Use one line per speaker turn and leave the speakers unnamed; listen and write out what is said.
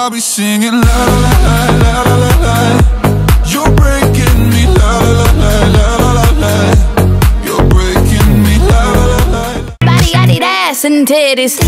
I'll be singing la la la la la la la You're breaking me la la la la la la la You're breaking me la la la la
Body, I need ass and titties